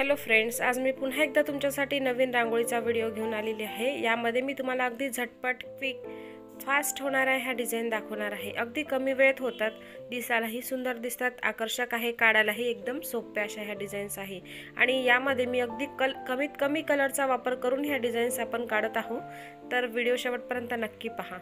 Hello friends आज मी पुन्हा एकदा तुमच्यासाठी नवीन रांगोळीचा व्हिडिओ घेऊन आलेली आहे. यामध्ये मी तुम्हाला अगदी झटपट क्विक फास्ट होणार आहे ह्या डिझाईन दाखवणार आहे. अगदी कमी वेळेत होतात. दिसायलाही सुंदर दिसतात. आकर्षक आहे. काढायलाही एकदम सोप्या अशा ह्या डिझाईन्स आहे. आणि यामध्ये मी अगदी कल कमीत कमी कलरचा वापर करून ह्या डिझाईन्स आपण काढत आहोत. तर व्हिडिओ शेवटपर्यंत नक्की पहा.